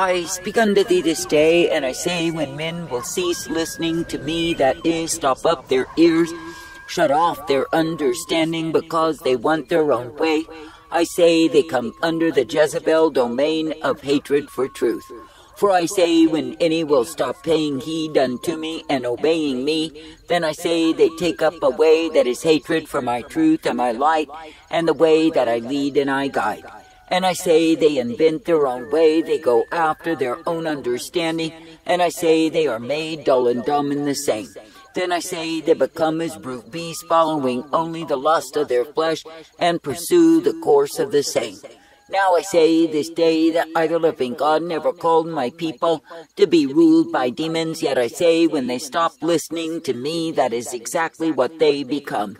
I speak unto thee this day, and I say, when men will cease listening to me, that is, stop up their ears, shut off their understanding because they want their own way, I say they come under the Jezebel domain of hatred for truth. For I say, when any will stop paying heed unto me and obeying me, then I say they take up a way that is hatred for my truth and my light, and the way that I lead and I guide. And I say they invent their own way, they go after their own understanding, and I say they are made dull and dumb in the same. Then I say they become as brute beasts, following only the lust of their flesh, and pursue the course of the same. Now I say this day that I, the living God, never called my people to be ruled by demons, yet I say when they stop listening to me, that is exactly what they become.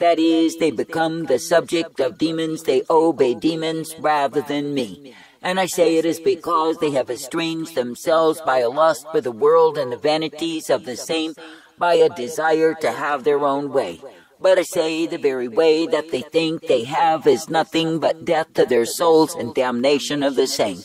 That is, they become the subject of demons, they obey demons rather than me. And I say it is because they have estranged themselves by a lust for the world and the vanities of the same, by a desire to have their own way. But I say the very way that they think they have is nothing but death to their souls and damnation of the same.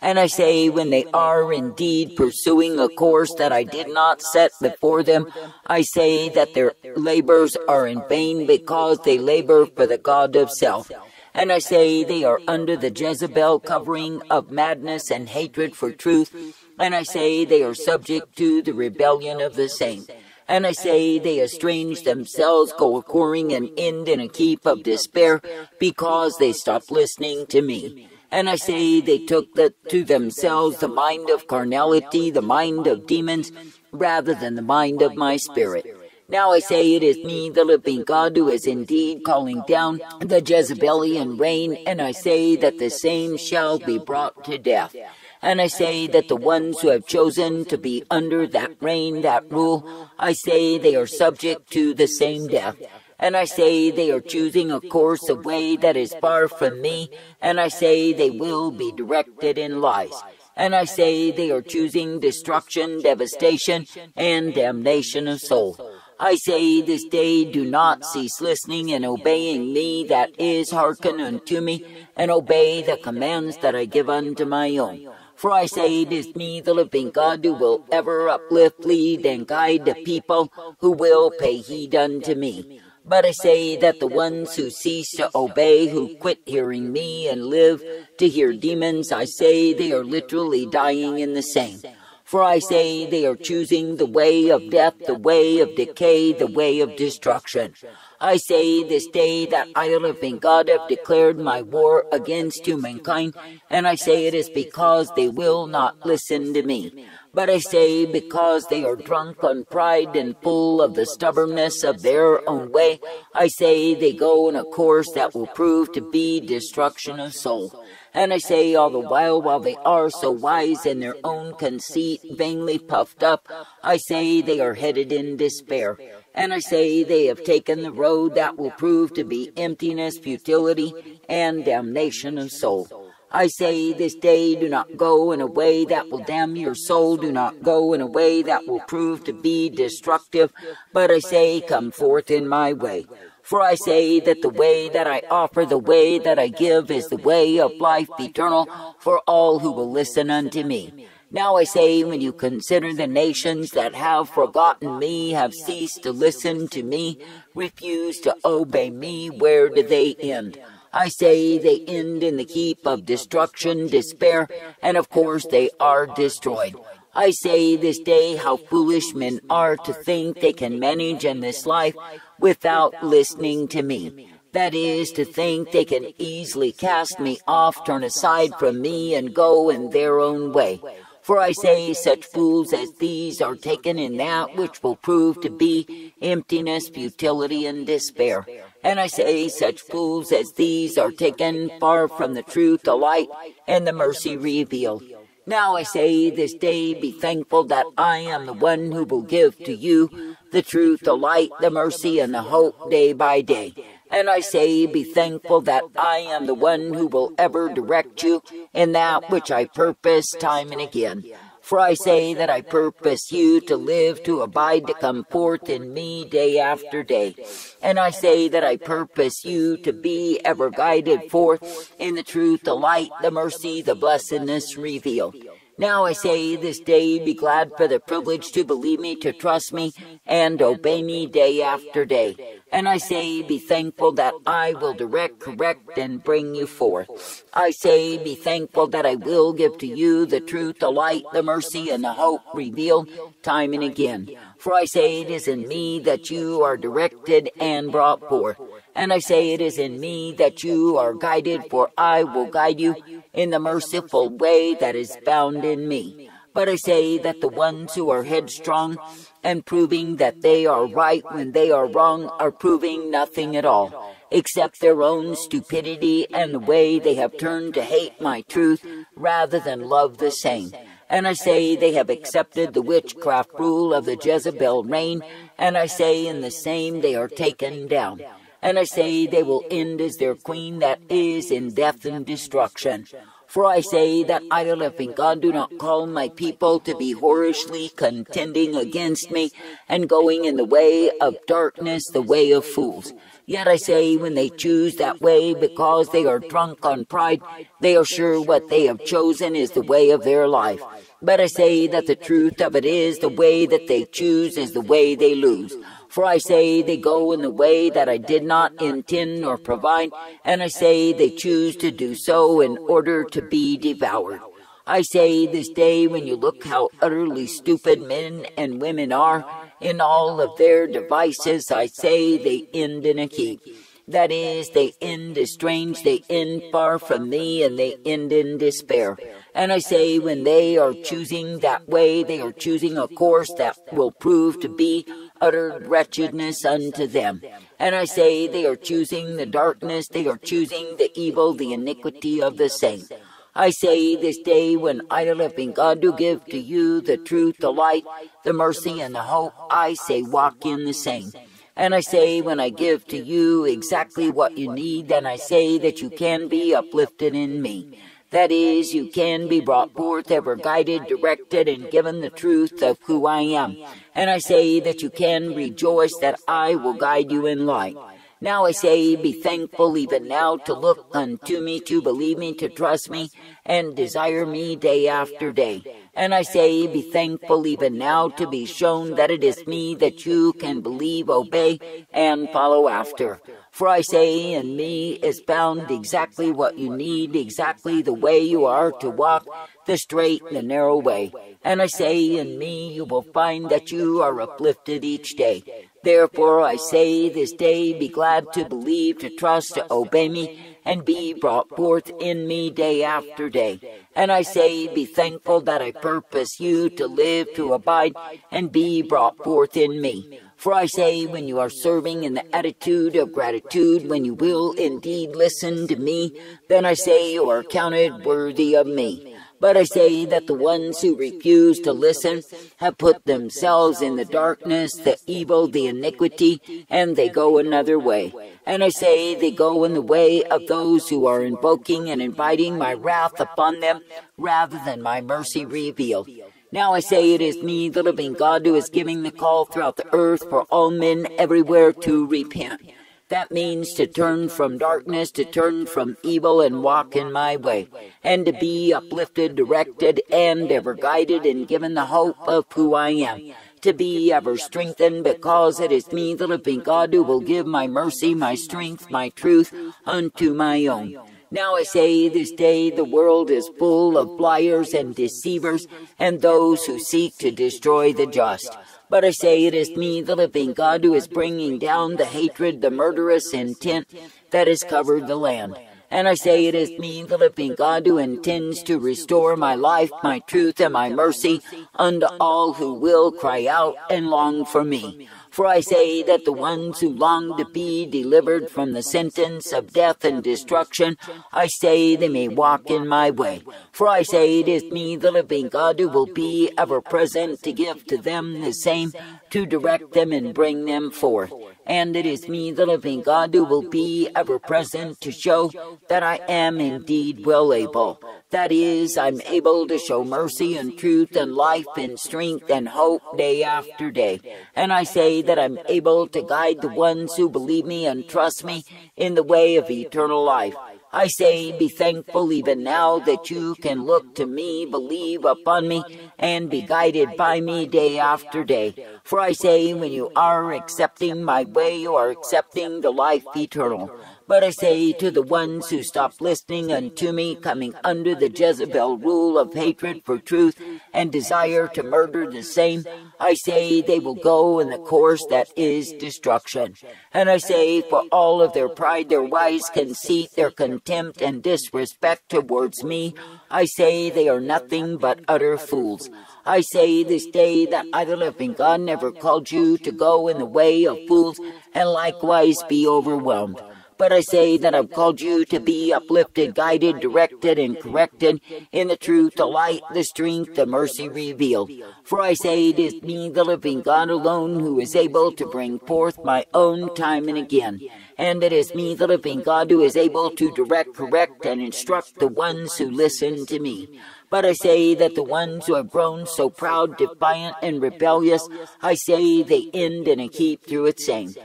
And I say when they are indeed pursuing a course that I did not set before them, I say that their labors are in vain because they labor for the God of self. And I say they are under the Jezebel covering of madness and hatred for truth. And I say they are subject to the rebellion of the saints. And I say they estrange themselves, go according and end in a heap of despair because they stop listening to me. And I say they took the, to themselves the mind of carnality, the mind of demons, rather than the mind of my spirit. Now I say it is me, the living God, who is indeed calling down the Jezebelian reign, and I say that the same shall be brought to death. And I say that the ones who have chosen to be under that reign, that rule, I say they are subject to the same death. And I say they are choosing a course of way that is far from me, and I say they will be directed in lies. And I say they are choosing destruction, devastation, and damnation of soul. I say this day do not cease listening and obeying me that is hearken unto me, and obey the commands that I give unto my own. For I say it is me, the living God, who will ever uplift, lead, and guide the people who will pay heed unto me. But I say that the ones who cease to obey, who quit hearing me and live to hear demons, I say they are literally dying in the same. For I say they are choosing the way of death, the way of decay, the way of destruction. I say this day that I, living God, have declared my war against humankind, and I say it is because they will not listen to me. But I say because they are drunk on pride and full of the stubbornness of their own way, I say they go in a course that will prove to be destruction of soul. And I say all the while, while they are so wise in their own conceit, vainly puffed up, I say they are headed in despair. And I say they have taken the road that will prove to be emptiness, futility, and damnation of soul. I say this day do not go in a way that will damn your soul, do not go in a way that will prove to be destructive, but I say come forth in my way. For I say that the way that I offer, the way that I give, is the way of life eternal for all who will listen unto me. Now I say, when you consider the nations that have forgotten me, have ceased to listen to me, refuse to obey me, where do they end? I say they end in the heap of destruction, despair, and of course they are destroyed. I say this day how foolish men are to think they can manage in this life without listening to me. That is, to think they can easily cast me off, turn aside from me, and go in their own way. For I say such fools as these are taken in that which will prove to be emptiness, futility, and despair. And I say such fools as these are taken far from the truth, the light, and the mercy revealed. Now I say this day be thankful that I am the one who will give to you the truth, the light, the mercy, and the hope day by day. And I say be thankful that I am the one who will ever direct you in that which I purpose time and again. For I say that I purpose you to live, to abide, to come forth in me day after day. And I say that I purpose you to be ever guided forth in the truth, the light, the mercy, the blessedness revealed. Now I say this day, be glad for the privilege to believe me, to trust me, and obey me day after day. And I say, be thankful that I will direct, correct, and bring you forth. I say, be thankful that I will give to you the truth, the light, the mercy, and the hope revealed time and again. For I say it is in me that you are directed and brought forth. And I say it is in me that you are guided, for I will guide you in the merciful way that is found in me. But I say that the ones who are headstrong and proving that they are right when they are wrong are proving nothing at all, except their own stupidity and the way they have turned to hate my truth rather than love the same. And I say they have accepted the witchcraft rule of the Jezebel reign, and I say in the same they are taken down. And I say they will end as their queen that is in death and destruction. For I say that I, the living God, do not call my people to be whorishly contending against me and going in the way of darkness, the way of fools. Yet I say when they choose that way because they are drunk on pride, they are sure what they have chosen is the way of their life. But I say that the truth of it is the way that they choose is the way they lose. For I say they go in the way that I did not intend nor provide, and I say they choose to do so in order to be devoured. I say this day when you look how utterly stupid men and women are, in all of their devices, I say they end in a heap. That is, they end estranged, they end far from me, and they end in despair. And I say, when they are choosing that way, they are choosing a course that will prove to be utter wretchedness unto them. And I say, they are choosing the darkness, they are choosing the evil, the iniquity of the saint. I say this day when I, the living God, do give to you the truth, the light, the mercy, and the hope, I say walk in the same. And I say when I give to you exactly what you need, then I say that you can be uplifted in me. That is, you can be brought forth, ever guided, directed, and given the truth of who I am. And I say that you can rejoice that I will guide you in light. Now I say, be thankful even now to look unto me, to believe me, to trust me, and desire me day after day. And I say, be thankful even now to be shown that it is me that you can believe, obey, and follow after. For I say, in me is found exactly what you need, exactly the way you are to walk, the straight and the narrow way. And I say, in me you will find that you are uplifted each day. Therefore I say this day, be glad to believe, to trust, to obey me, and be brought forth in me day after day. And I say, be thankful that I purpose you to live, to abide, and be brought forth in me. For I say, when you are serving in the attitude of gratitude, when you will indeed listen to me, then I say you are counted worthy of me. But I say that the ones who refuse to listen have put themselves in the darkness, the evil, the iniquity, and they go another way. And I say they go in the way of those who are invoking and inviting my wrath upon them rather than my mercy revealed. Now I say it is me, the living God, who is giving the call throughout the earth for all men everywhere to repent. That means to turn from darkness, to turn from evil and walk in my way, and to be uplifted, directed, and ever guided and given the hope of who I am. To be ever strengthened because it is me, the living God, who will give my mercy, my strength, my truth unto my own. Now I say this day the world is full of liars and deceivers and those who seek to destroy the just. But I say it is me, the living God, who is bringing down the hatred, the murderous intent that has covered the land. And I say it is me, the living God, who intends to restore my life, my truth, and my mercy unto all who will cry out and long for me. For I say that the ones who long to be delivered from the sentence of death and destruction, I say they may walk in my way. For I say it is me, the living God, who will be ever present to give to them the same, to direct them and bring them forth. And it is me, the living God, who will be ever present to show that I am indeed well able. That is, I'm able to show mercy and truth and life and strength and hope day after day. And I say that I'm able to guide the ones who believe me and trust me in the way of eternal life. I say, be thankful even now that you can look to me, believe upon me, and be guided by me day after day. For I say, when you are accepting my way, you are accepting the life eternal. But I say to the ones who stop listening unto me, coming under the Jezebel rule of hatred for truth and desire to murder the same, I say they will go in the course that is destruction. And I say, for all of their pride, their wise conceit, their contempt and disrespect towards me, I say they are nothing but utter fools. I say this day that I, the living God, never called you to go in the way of fools and likewise be overwhelmed. But I say that I've called you to be uplifted, guided, directed, and corrected in the truth, the light, the strength, the mercy revealed. For I say it is me, the living God alone, who is able to bring forth my own time and again. And it is me, the living God, who is able to direct, correct, and instruct the ones who listen to me. But I say that the ones who have grown so proud, defiant, and rebellious, I say they end in a heap through its saying.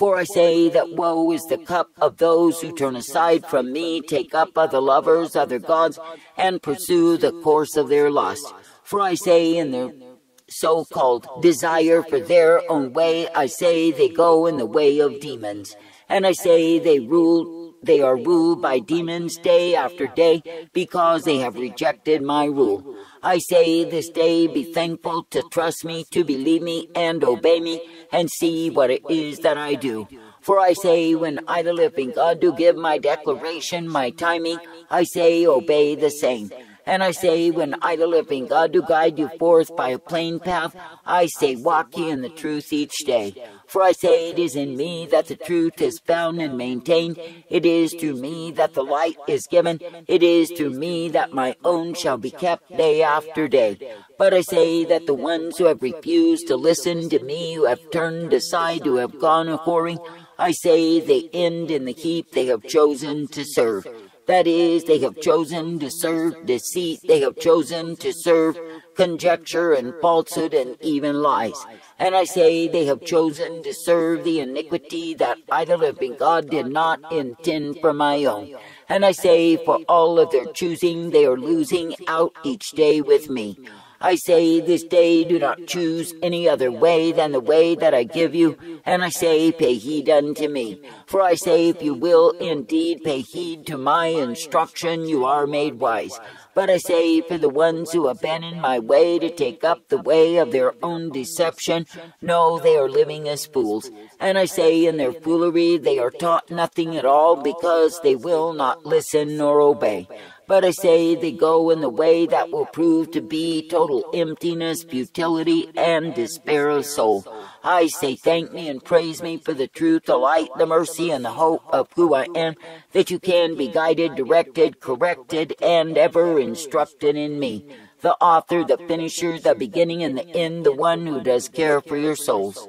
For I say that woe is the cup of those who turn aside from me, take up other lovers, other gods, and pursue the course of their lust. For I say in their so-called desire for their own way, I say they go in the way of demons. And I say they rule they are ruled by demons day after day because they have rejected my rule. I say this day be thankful to trust me, to believe me, and obey me, and see what it is that I do. For I say, when I the living God do give my declaration, my timing, I say, obey the same. And I say, when I the living God do guide you forth by a plain path, I say, walk ye in the truth each day. For I say, it is in me that the truth is found and maintained. It is to me that the light is given. It is to me that my own shall be kept day after day. But I say that the ones who have refused to listen to me, who have turned aside, who have gone a whoring, I say they end in the heap they have chosen to serve. That is, they have chosen to serve deceit, they have chosen to serve conjecture and falsehood and even lies. And I say they have chosen to serve the iniquity that I, the living God, did not intend for my own. And I say for all of their choosing, they are losing out each day with me. I say this day do not choose any other way than the way that I give you, and I say pay heed unto me. For I say if you will indeed pay heed to my instruction, you are made wise. But I say for the ones who abandon my way to take up the way of their own deception, no, they are living as fools. And I say in their foolery they are taught nothing at all because they will not listen nor obey. But I say they go in the way that will prove to be total emptiness, futility, and despair of soul. I say thank me and praise me for the truth, the light, the mercy, and the hope of who I am, that you can be guided, directed, corrected, and ever instructed in me. The author, the finisher, the beginning and the end, the one who does care for your souls.